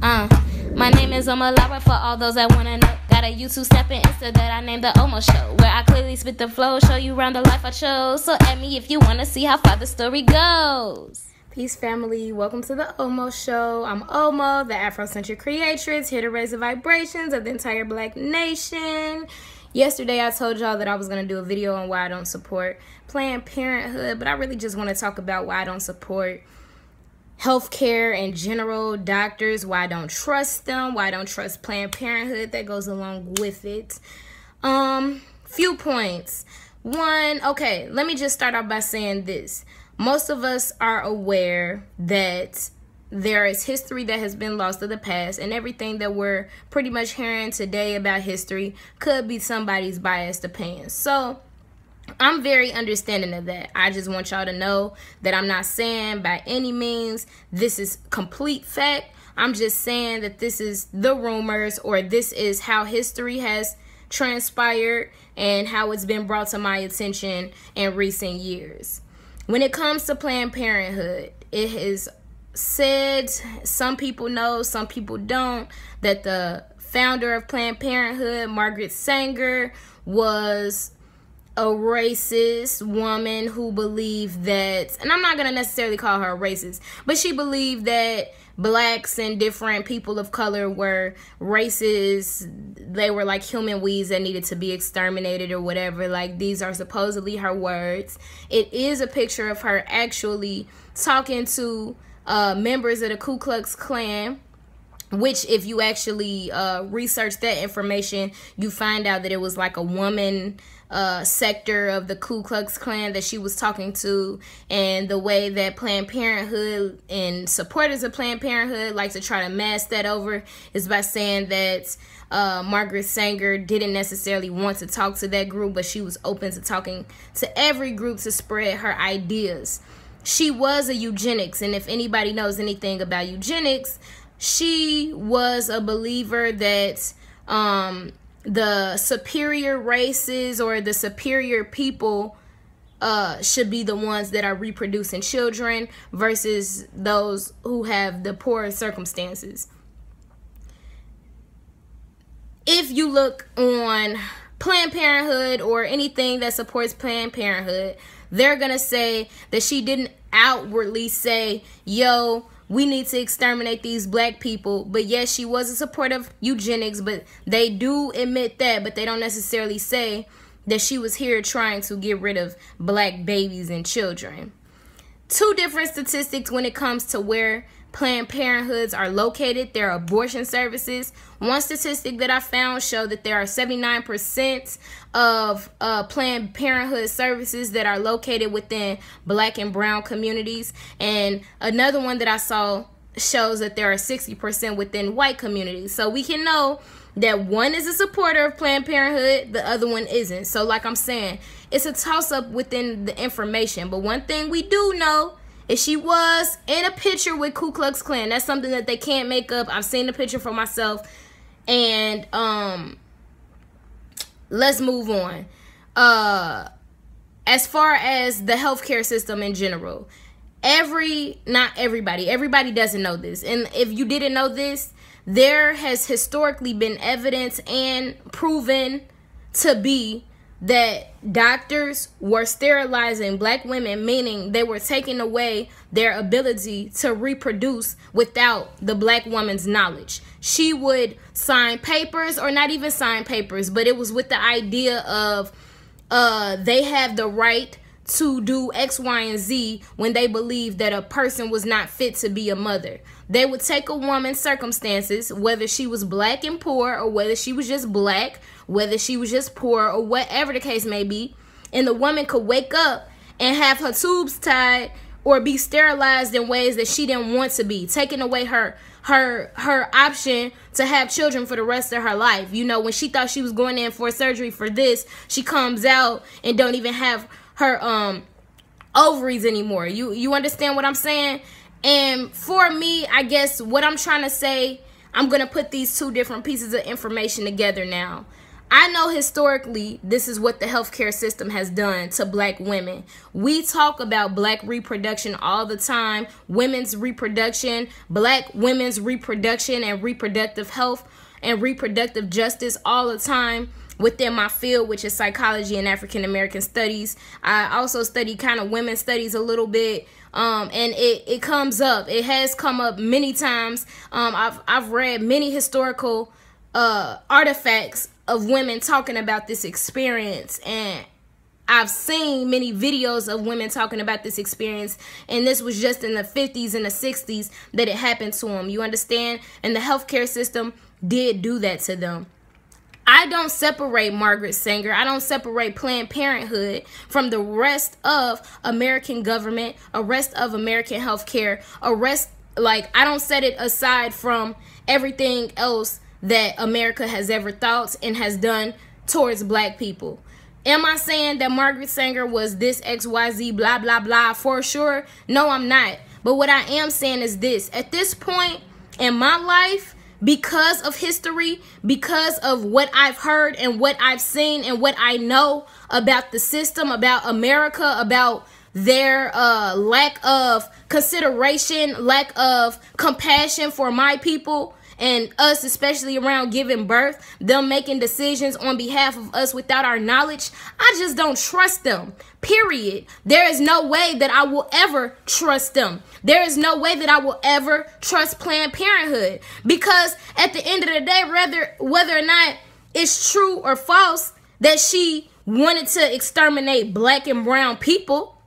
Uh, my name is Omolara for all those that wanna know. Got a YouTube step and Insta that I named the Omo Show, where I clearly spit the flow, show you around the life I chose. So add me if you wanna see how far the story goes. Peace, family. Welcome to the Omo Show. I'm Omo, the Afrocentric creatrix, here to raise the vibrations of the entire Black nation. Yesterday, I told y'all that I was going to do a video on why I don't support Planned Parenthood, but I really just want to talk about why I don't support healthcare in general, doctors, why I don't trust them, why I don't trust Planned Parenthood that goes along with it. Um, few points. One, okay, let me just start off by saying this. Most of us are aware that there is history that has been lost to the past and everything that we're pretty much hearing today about history could be somebody's biased opinion. So, I'm very understanding of that. I just want y'all to know that I'm not saying by any means this is complete fact. I'm just saying that this is the rumors or this is how history has transpired and how it's been brought to my attention in recent years. When it comes to Planned Parenthood, it is said, some people know, some people don't, that the founder of Planned Parenthood, Margaret Sanger, was a racist woman who believed that, and I'm not going to necessarily call her a racist, but she believed that blacks and different people of color were racist. They were like human weeds that needed to be exterminated or whatever. Like, these are supposedly her words. It is a picture of her actually talking to uh, members of the Ku Klux Klan which if you actually uh, research that information you find out that it was like a woman uh, sector of the Ku Klux Klan that she was talking to, and the way that Planned Parenthood and supporters of Planned Parenthood like to try to mask that over is by saying that uh, Margaret Sanger didn't necessarily want to talk to that group, but she was open to talking to every group to spread her ideas. She was a eugenics, and if anybody knows anything about eugenics, she was a believer that um, the superior races or the superior people uh, should be the ones that are reproducing children versus those who have the poor circumstances. If you look on Planned Parenthood or anything that supports Planned Parenthood, they're going to say that she didn't outwardly say, yo, we need to exterminate these black people. But yes, she was a supporter of eugenics, but they do admit that, but they don't necessarily say that she was here trying to get rid of black babies and children. Two different statistics when it comes to where Planned Parenthoods are located, their abortion services. One statistic that I found showed that there are 79% of uh, Planned Parenthood services that are located within black and brown communities. And another one that I saw shows that there are 60% within white communities. So we can know that one is a supporter of Planned Parenthood, the other one isn't. So like I'm saying, it's a toss up within the information. But one thing we do know if she was in a picture with Ku Klux Klan, that's something that they can't make up. I've seen the picture for myself. And um let's move on. Uh as far as the healthcare system in general, every not everybody, everybody doesn't know this. And if you didn't know this, there has historically been evidence and proven to be that doctors were sterilizing black women, meaning they were taking away their ability to reproduce without the black woman's knowledge. She would sign papers, or not even sign papers, but it was with the idea of uh, they have the right to do X, Y, and Z when they believed that a person was not fit to be a mother. They would take a woman's circumstances, whether she was black and poor or whether she was just black, whether she was just poor or whatever the case may be, and the woman could wake up and have her tubes tied or be sterilized in ways that she didn't want to be, taking away her her her option to have children for the rest of her life. You know, when she thought she was going in for surgery for this, she comes out and don't even have her um ovaries anymore. You you understand what I'm saying? And for me, I guess what I'm trying to say, I'm going to put these two different pieces of information together now. I know historically this is what the healthcare system has done to black women. We talk about black reproduction all the time, women's reproduction, black women's reproduction and reproductive health and reproductive justice all the time within my field, which is psychology and African American studies. I also study kind of women's studies a little bit. Um, and it, it comes up. It has come up many times. Um, I've I've read many historical uh, artifacts of women talking about this experience and I've seen many videos of women talking about this experience, and this was just in the 50s and the 60s that it happened to them. You understand? And the healthcare system did do that to them. I don't separate Margaret Sanger. I don't separate Planned Parenthood from the rest of American government, a rest of American healthcare, a rest like I don't set it aside from everything else that America has ever thought and has done towards black people. Am I saying that Margaret Sanger was this XYZ blah blah blah for sure? No, I'm not. But what I am saying is this. At this point in my life, because of history, because of what I've heard and what I've seen and what I know about the system, about America, about their uh, lack of consideration, lack of compassion for my people, and us, especially around giving birth, them making decisions on behalf of us without our knowledge, I just don't trust them. Period. There is no way that I will ever trust them. There is no way that I will ever trust Planned Parenthood because at the end of the day, whether whether or not it's true or false that she wanted to exterminate black and brown people,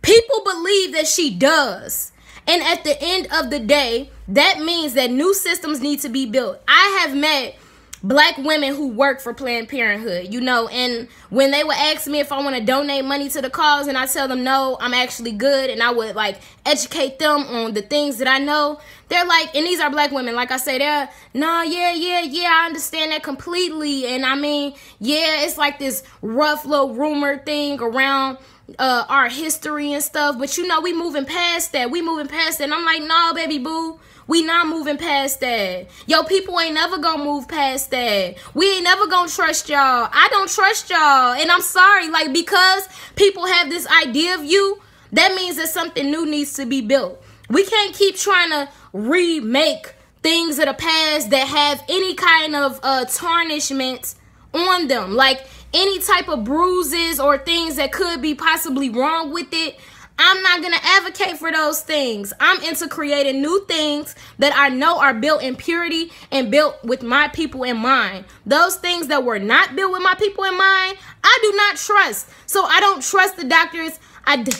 people believe that she does. And at the end of the day, that means that new systems need to be built. I have met black women who work for Planned Parenthood, you know, and when they would ask me if I want to donate money to the cause and I tell them no, I'm actually good and I would like educate them on the things that I know, they're like, and these are black women, like I say, they're, no, yeah, yeah, yeah, I understand that completely. And I mean, yeah, it's like this rough little rumor thing around uh, our history and stuff. But you know, we moving past that. We moving past that. And I'm like, nah, baby boo. We not moving past that. Yo, people ain't never gonna move past that. We ain't never gonna trust y'all. I don't trust y'all. And I'm sorry, like, because people have this idea of you, that means that something new needs to be built. We can't keep trying to remake things of the past that have any kind of uh tarnishment on them. Like, any type of bruises or things that could be possibly wrong with it, I'm not going to advocate for those things. I'm into creating new things that I know are built in purity and built with my people in mind. Those things that were not built with my people in mind, I do not trust. So I don't trust the doctors. I d-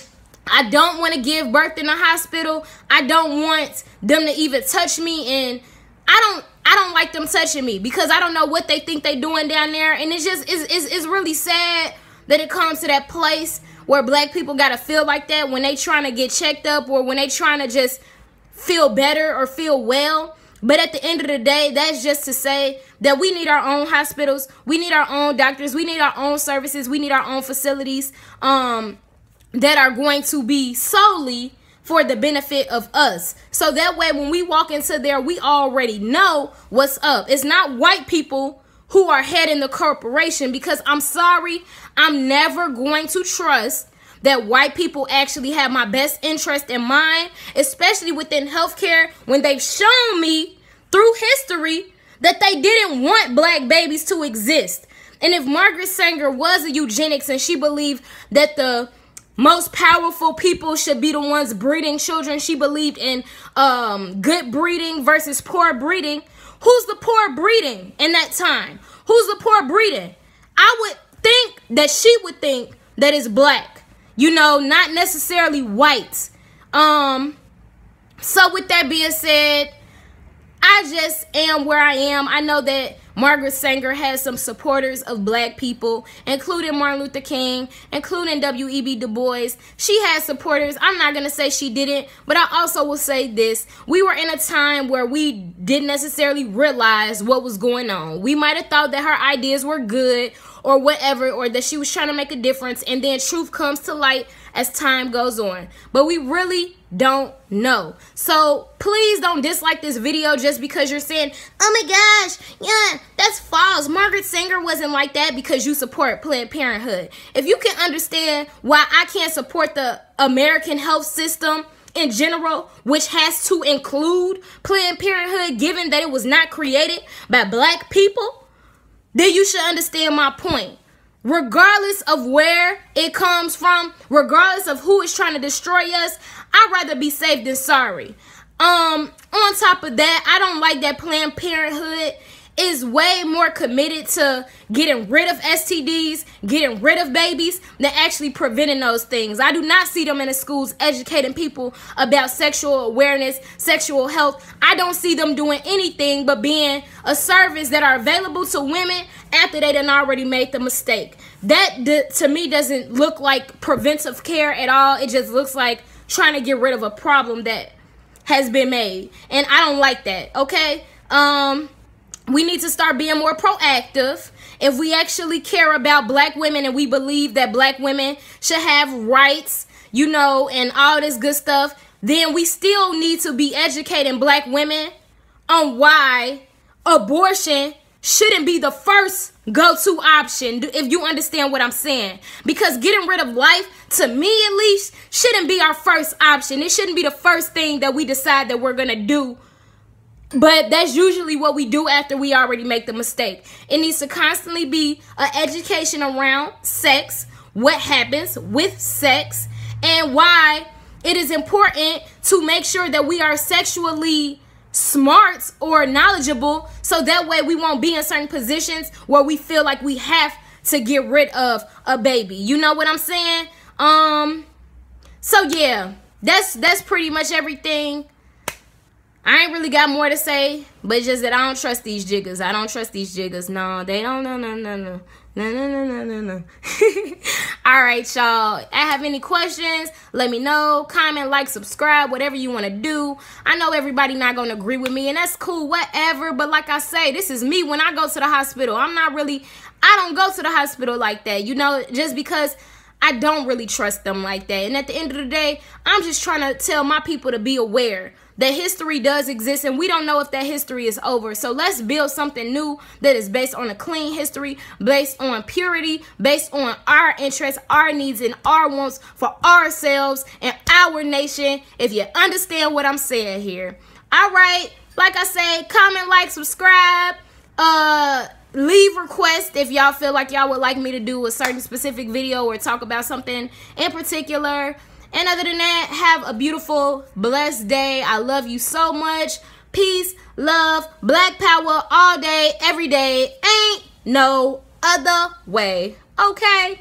I don't want to give birth in a hospital. I don't want them to even touch me and I don't I don't like them touching me because I don't know what they think they're doing down there. And it's just it's, it's, it's really sad that it comes to that place where black people gotta feel like that when they trying to get checked up or when they trying to just feel better or feel well. But at the end of the day, that's just to say that we need our own hospitals, we need our own doctors, we need our own services, we need our own facilities um, that are going to be solely for the benefit of us. So that way, when we walk into there, we already know what's up. It's not white people who are heading the corporation because I'm sorry, I'm never going to trust that white people actually have my best interest in mind, especially within healthcare when they've shown me through history that they didn't want black babies to exist. And if Margaret Sanger was a eugenics and she believed that the most powerful people should be the ones breeding children. She believed in um, good breeding versus poor breeding. Who's the poor breeding in that time? Who's the poor breeding? I would think that she would think that it's black. You know, not necessarily white. Um, so with that being said, I just am where I am. I know that Margaret Sanger has some supporters of black people, including Martin Luther King, including W.E.B. Du Bois. She has supporters. I'm not going to say she didn't, but I also will say this. We were in a time where we didn't necessarily realize what was going on. We might have thought that her ideas were good or whatever, or that she was trying to make a difference, and then truth comes to light as time goes on. But we really don't know. So please don't dislike this video just because you're saying, oh my gosh, yeah, that's false. Margaret Sanger wasn't like that because you support Planned Parenthood. If you can understand why I can't support the American health system in general, which has to include Planned Parenthood, given that it was not created by black people, then you should understand my point regardless of where it comes from, regardless of who is trying to destroy us, I'd rather be safe than sorry. Um, on top of that, I don't like that Planned Parenthood is way more committed to getting rid of STDs, getting rid of babies, than actually preventing those things. I do not see them in the schools educating people about sexual awareness, sexual health. I don't see them doing anything but being a service that are available to women after they done already made the mistake. That to me doesn't look like preventive care at all. It just looks like trying to get rid of a problem that has been made. And I don't like that, okay? Um we need to start being more proactive. If we actually care about black women and we believe that black women should have rights, you know, and all this good stuff, then we still need to be educating black women on why abortion shouldn't be the first go-to option if you understand what I'm saying. Because getting rid of life, to me at least, shouldn't be our first option. It shouldn't be the first thing that we decide that we're to do but that's usually what we do after we already make the mistake. It needs to constantly be an education around sex, what happens with sex, and why it is important to make sure that we are sexually smart or knowledgeable so that way we won't be in certain positions where we feel like we have to get rid of a baby. You know what I'm saying? Um so yeah, that's that's pretty much everything. I ain't really got more to say, but just that I don't trust these jiggers. I don't trust these jiggers. No, they don't. No, no, no, no. No, no, no, no, no, no. All right, y'all. I have any questions, let me know. Comment, like, subscribe, whatever you want to do. I know everybody not going to agree with me, and that's cool, whatever. But like I say, this is me when I go to the hospital. I'm not really, I don't go to the hospital like that, you know, just because I don't really trust them like that. And at the end of the day, I'm just trying to tell my people to be aware that history does exist and we don't know if that history is over. So let's build something new that is based on a clean history, based on purity, based on our interests, our needs, and our wants for ourselves and our nation. If you understand what I'm saying here. All right. Like I say, comment, like, subscribe. Uh leave requests if y'all feel like y'all would like me to do a certain specific video or talk about something in particular. And other than that, have a beautiful, blessed day. I love you so much. Peace, love, black power all day, every day. Ain't no other way. Okay?